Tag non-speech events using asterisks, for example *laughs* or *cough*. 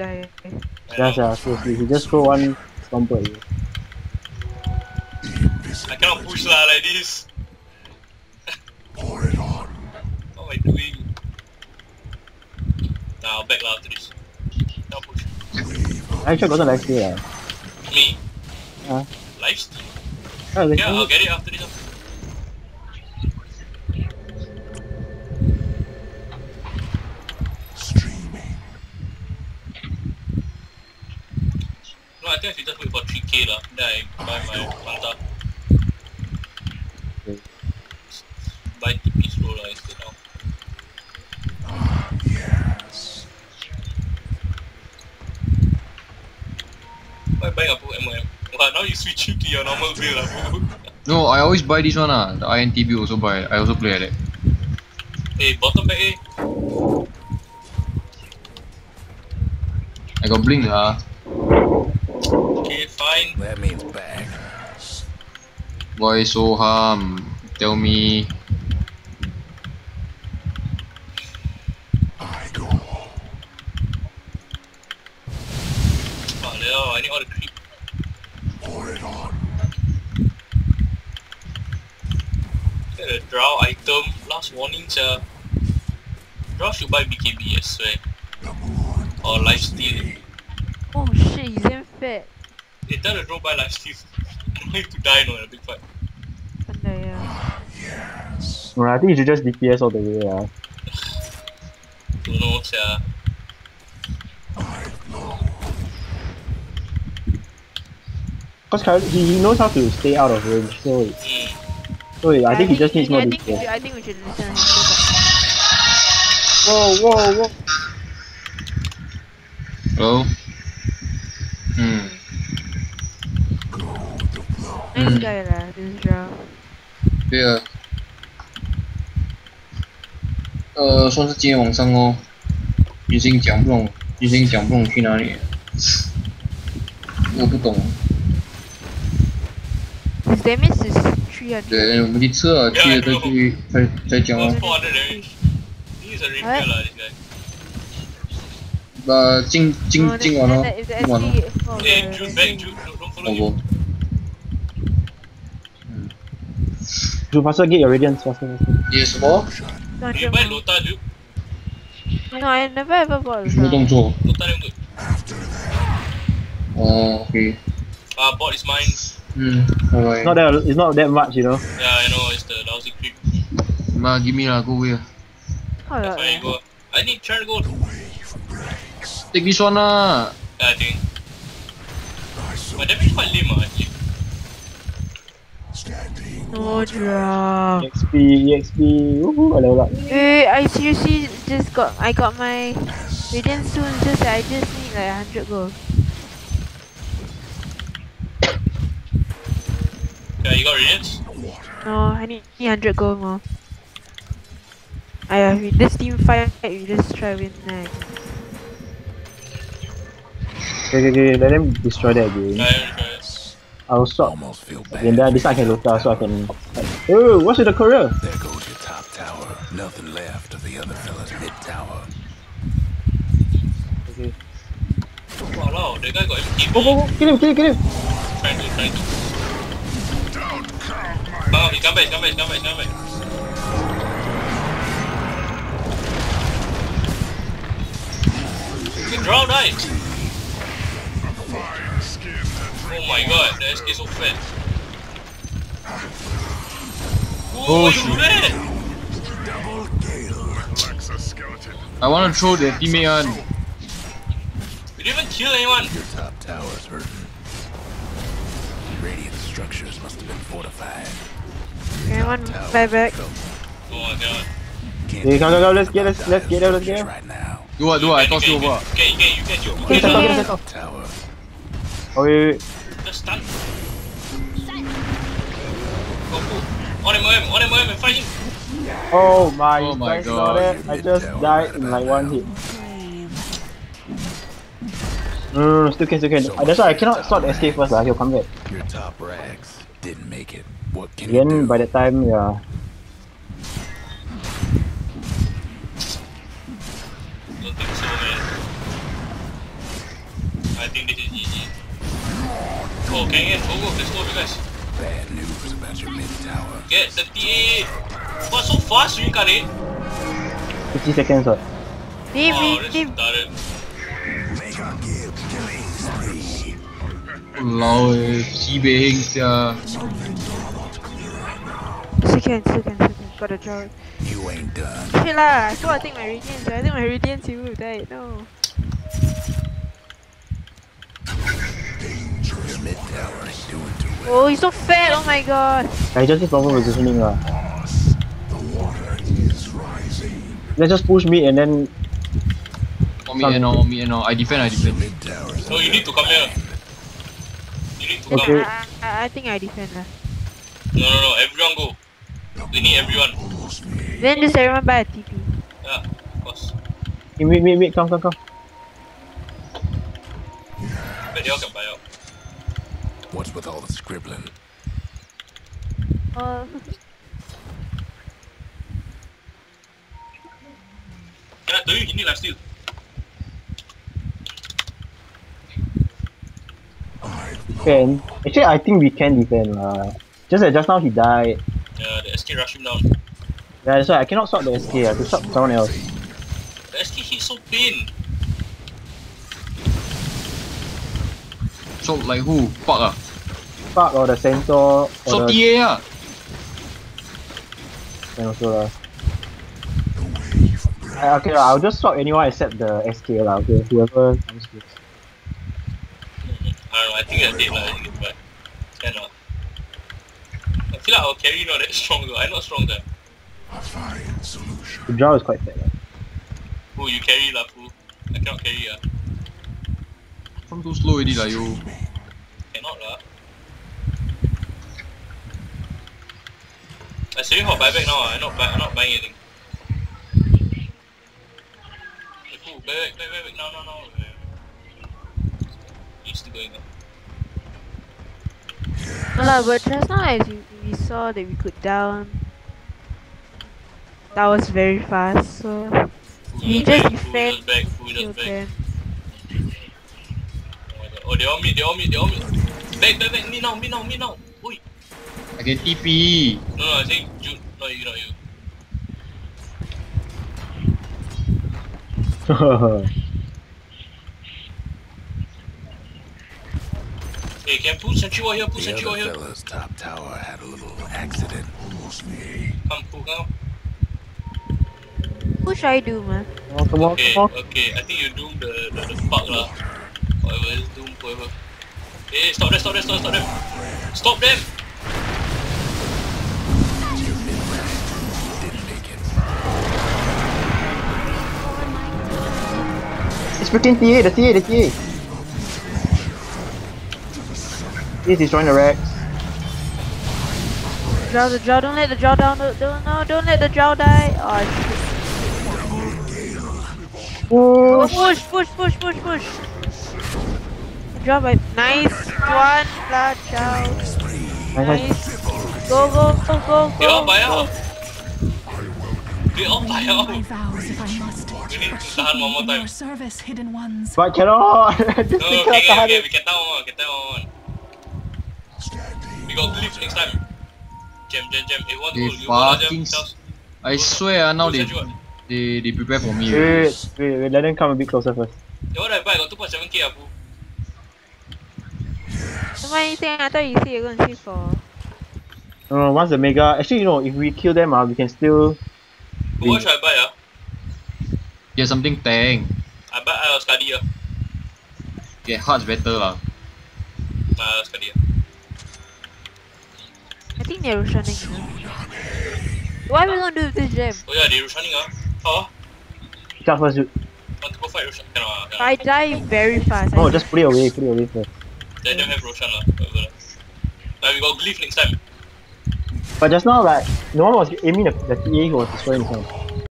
die. Yeah, yeah, seriously, he just throw one stomper at you. I cannot push lah like this. Pour it on. What am I doing? Nah, I'll back lah after this. Cannot push. I actually got a life steal. lah. Me? Huh? Lifesteal? Oh, Yeah, I'll get it after this. ah. No, I think I should just wait for 3k lah. Then I buy my Fanta. Buy TP slow lah instead now. Yes. Why buy apa MOM? Wow, now you switching to your normal build lah bro. *laughs* No, I always buy this one ah. The INTB also buy. I also play like that. Hey, bottom back eh. I got blink ah. Okay, fine. That means back. Why so harm? Tell me. I go. Fuck liao, I need all the creep. Pour it on. Get a draw item. Last warning sia. Drow should buy BKB, I swear. The moon. Or lifesteal. Oh shit, he's damn fat. Hey, tell the drow buy lifesteal. I don't need to die no in a big fight. Pandai ya. Yes. No, I think you should just DPS all the way. Uh. Don't know sia. Cause currently he, he knows how to stay out of range, so it- Hmm. so it- I think he just needs more DPS. I think we should listen to him. Whoa, whoa, whoa! Hello? 对啊对啊呃说是今天晚上哦医生讲不懂医生讲不懂去哪里我不懂。对我们去撤去再去再再讲啊哎。呃今今今晚上今晚上老婆 Jom faster get your radiance faster faster. Yes, more. Oh, you buy Lota dude. No, I never ever bought Lota. Lota yang good. Oh, okay. Ah, uh, bot is mine. Hmm, alright. Not that, it's not that much, you know. Yeah, I know. It's the lousy creep. Ma, give me lah, oh, go away lah. Oh, yeah. I need to try to go. Take this one lah. Yeah, I think. My damage quite lame lah. No draw. EXP, EXP, woohoo, I level up. Wait, I seriously just got I got my radiant soon. Just that I just need like 100 gold. Yeah, you got radiance? No, I need 100 gold more. Aya, we this team fight, we just try win next. Okay, okay, okay, let them destroy that again. Yeah, yeah, yeah. I'll swap. Almost feel And bad. then this one I can Lothar so I can. Oh, what's with the courier? There goes your top tower. Nothing left of the other fella's mid tower. Okay. Wow, that guy got MKB. Go, go, go, kill him, kill him, kill him. Trying to, trying to. Don't count my Oh, he come back, he come back, he come back, come back. He draw right. My god, the SK so fat. Oh, Oh, you shit. double gale. I wanna throw the teammate one. You didn't even kill anyone. Your top tower's hurting. Radiant structures must have been fortified. Anyone Tower buy back? felt- Oh my god. Can't come, come, come, let's get, let's, let's get there, let's get there. Right now. Do what? Do what? I toss you you over. can, you can, you can, you Get you top, can, get. Tower. Oh, wait, wait, wait. just stun. Go, go. On him, on him, on him, on him, fight him. Oh my, Oh my God. saw? I just died in like one hit. No, no, no, still can, still can. Uh, that's why I cannot start the SK first, lah. He'll come back. Your top rax didn't make it. What can you Again, do? by that time, yeah. Oh, can get go go, let's go you guys. Bad news about your mid tower. Get the TA. What so fast reincarnate? 50 seconds what? Deep, Oh, deep, that's deep. retarded. Walao eh, sia. Second, second, second. Got a draw. You ain't done. Shit lah, I forgot to take my radiance. I think my radiance you will die. No. Your mid tower ain't doing too well. Oh, he's so fat. Oh my god. I just need proper positioning uh. lah. Let's just push mid and then On me and on me and on. I defend, I defend. Mid No, you need to come here. You need to Okay. come. I, I, I think I defend lah. No, no, no. Everyone go. We need everyone. Then just everyone buy a TP. Yeah, of course. Hey, mid mid mid come come come. But they all can buy out. What's with all the scribbling? Uh, Can I tell you, he need lifesteal. Can. Actually I think we can defend lah. Just that just now he died. Yeah, the SK rush him down. Yeah, that's why I cannot stop the SK. I have to swap someone else. The SK he's so pain. So like who? Fuck ah. Fuck or the centaur So or the TA ah. and also lah. Ah, Okay lah, I'll just swap anyone except the SK lah. Okay, whoever comes first. I don't know, I think I did lah, I think but can lah. I feel like our carry not that strong though. I'm not strong there. A fine solution. The drow is quite fat. Lah. Who you carry lah, fool. I cannot carry ah. From too slow already lah yo. Cannot lah. I saving for buyback now. I'm not buy, I'm not buying anything. Hey, fool, buy back, buy back, back, now, now, now. He's still going ah. no lah, but just now as we, we saw that we could down. That was very fast, so Fool We just just back, defend, back, fool kill just back. them. Oh my god. Oh, they all meet, they all meet, they all meet. Back, back, back, me now, me now, me now. Oi. I can TP. No, no, I think Jude, not you, not you. *laughs* Hey, can put sentry wall here, put The sentry wall other here. fella's top tower had a little accident. Come, put, come. Who should I do, man? oh, come on, Okay, come on. okay, I think you doom the, the, the fuck lah. Whatever, just doom whoever. Hey, hey, stop them, stop them, stop, stop them. Stop them! Didn't make it. It's freaking TA, the TA, the TA. He's destroying the rax. Drow the drow, don't let the drow down, don't, don't, no, don't let the drow die. Oh, Oh, shit. push, push, push, push, push. Draw by, nice one, blood chow. Nice. Go, go, go, go, They all go. buy go. out. They all buy my out. vows if I must. We need to Keep tahan me one more in time. your service, hidden ones. but cannot. this No, thing no, cannot okay, okay, tahan okay, it. we can tahan one, we can tahan one. We got glyphs next time. Jam, jam, jam. Hey, what to They do? You wanna jam? fucking Charles? I swear ah, now Who they sent you what? they they prepare for me. Wait, already. wait, wait, wait, let them come a bit closer first. Hey, what I buy? I got 2.7k ah, boo. So what you think? I thought you said you're going to shoot for. No, no, once the mega, actually, you know, if we kill them, uh, we can still. But what should I buy ah? Get something tank. I buy uh, Skadi ah. Get hearts better lah. Uh, Skadi ah. I think they're running. What are we going to do with this gem? Oh yeah, they Roshaning ah. How? Start first, dude. Want to go fight Roshan? Cannot. Cannot. I die very fast. No, I just put it away, put it away first. Let them have Roshan. Ah, Whatever lah. We got glyph next time. But just now, like, no one was aiming the, the TA was destroying himself.